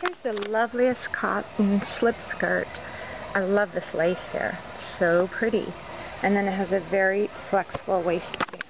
Here's the loveliest cotton slip skirt. I love this lace here. So pretty. And then it has a very flexible waistband.